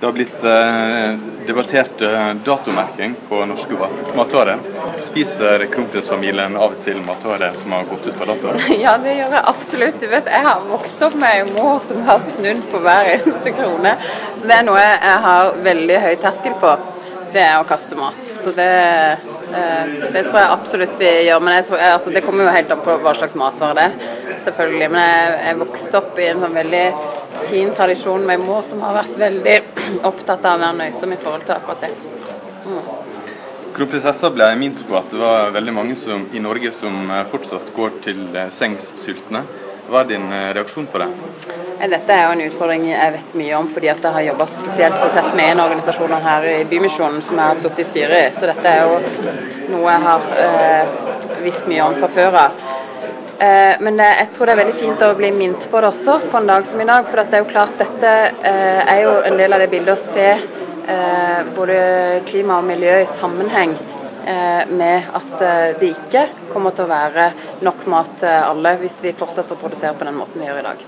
Det har blitt eh, debattert eh, datomerking på norske mat- matvarer. Spiser kronprinsfamilien av og til matvarer som har gått ut på dato? Ja, det gjør jeg absolutt. Du vet, Jeg har vokst opp med en mor som har snudd på hver eneste krone. Så det er noe jeg har veldig høy terskel på. Det er å kaste mat. Så det, eh, det tror jeg absolutt vi gjør. Men tror, altså, det kommer jo helt an på hva slags matvare det er, selvfølgelig. Men jeg, jeg vokste opp i en sånn veldig fin tradisjon med mor som har vært veldig opptatt av å være nøysom i forhold til akkurat det. Kronprinsessa ble minnet på at det var veldig mange som, i Norge som eh, fortsatt går til eh, sengs sultne. Hva er din eh, reaksjon på det? Dette er jo en utfordring jeg vet mye om, fordi at jeg har jobba spesielt så tett med en organisasjon her i Bymisjonen som jeg har sittet i styret i. Så dette er jo noe jeg har eh, visst mye om fra før av. Eh, men eh, jeg tror det er veldig fint å bli minnet på det også, på en dag som i dag. For det er jo klart dette eh, er jo en del av det bildet å se både klima og miljø i sammenheng med at det ikke kommer til å være nok mat til alle hvis vi fortsetter å produsere på den måten vi gjør i dag.